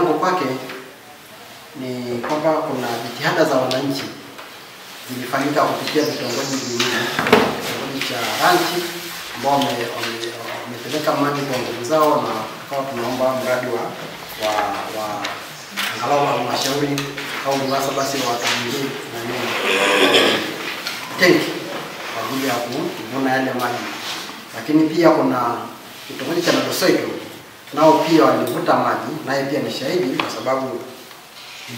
langu kwake ni kwamba kuna jitihada za wananchi zilifanyika kupitia vitongoji vingine, kitongoji cha Ranchi ambao wamepeleka maji kwa nguvu zao, na tukawa tunaomba mradi wa wa wa angalau halmashauri au ruwasa basi watajiri na nini. Tenki kwa ajili ya kuvuna yale maji, lakini pia kuna kitongoji cha Nadosoito nao pia walivuta maji, naye pia ni shahidi kwa sababu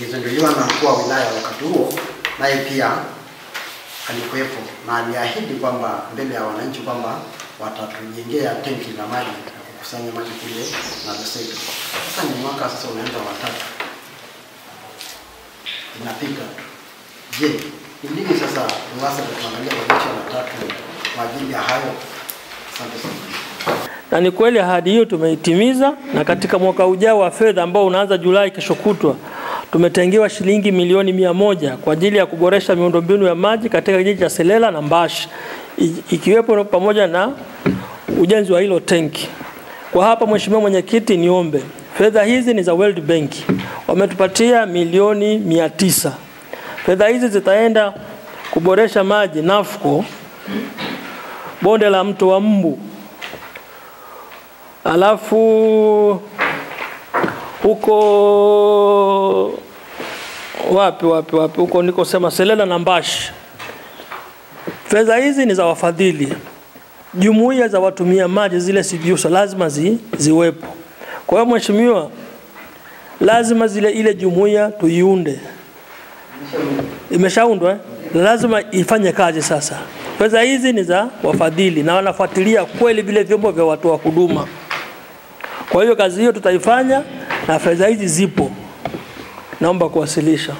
ilizinduliwa na mkuu wa wilaya wakati huo, naye pia alikuwepo na aliahidi kwamba mbele ya wananchi kwamba watatujengea tenki la maji na kukusanya maji kule na Nadosoito. Sasa ni mwaka sasa unaenda watatu, inapika tu. Je, ni lini sasa RUWASA kutuangalia kwa jicho la tatu kwa ajili ya hayo? Asante sana. Na ni kweli ahadi hiyo tumeitimiza, na katika mwaka ujao wa fedha ambao unaanza Julai kesho kutwa tumetengewa shilingi milioni mia moja kwa ajili ya kuboresha miundombinu ya maji katika kijiji cha Selela na Mbashi ikiwepo pamoja na ujenzi wa hilo tenki. Kwa hapa, Mheshimiwa Mwenyekiti, niombe fedha hizi ni za World Bank, wametupatia milioni mia tisa. Fedha hizi zitaenda kuboresha maji NAFCO bonde la mto wa Mbu alafu huko wapi wapi wapi huko niko sema Selena na Mbashi. Fedha hizi ni za wafadhili, jumuiya za watumia maji zile SIGUSA lazima zi, ziwepo. Kwa hiyo mheshimiwa, lazima zile ile jumuiya tuiunde, imeshaundwa eh? lazima ifanye kazi sasa. Fedha hizi ni za wafadhili na wanafuatilia kweli vile vyombo vya watu wa huduma. Kwa hiyo kazi hiyo tutaifanya na fedha hizi zipo, naomba kuwasilisha.